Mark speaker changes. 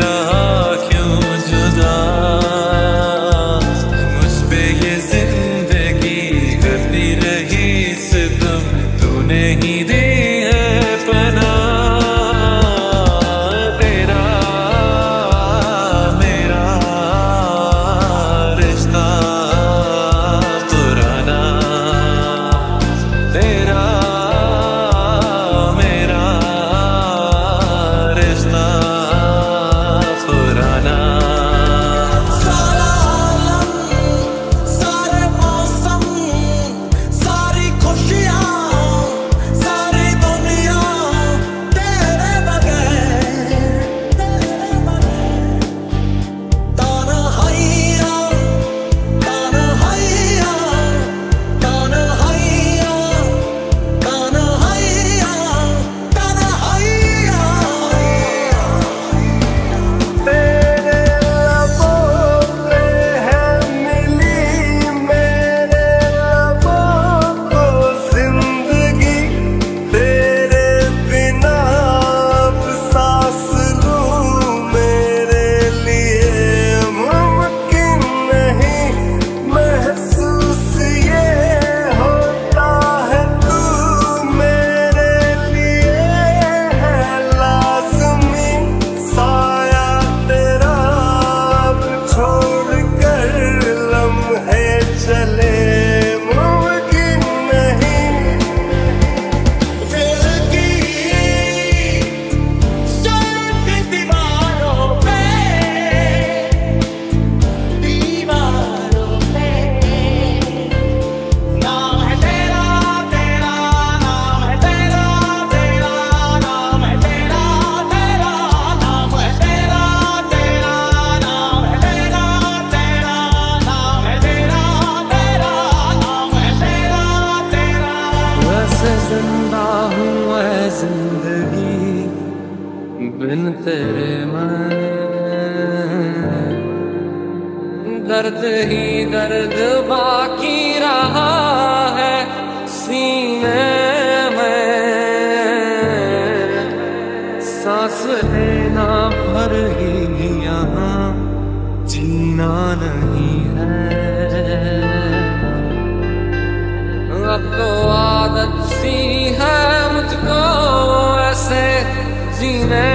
Speaker 1: रहा क्यों
Speaker 2: जुदा मुझ पे ये ज़िंदगी करती रही सिर्फ़ तुम तूने ही
Speaker 3: दे ज़िंदगी बिन तेरे मैं। दर्द ही दर्द बाकी रहा है सीने में। सांस लेना भर ही यहाँ जीना नहीं। cuisine. Eh?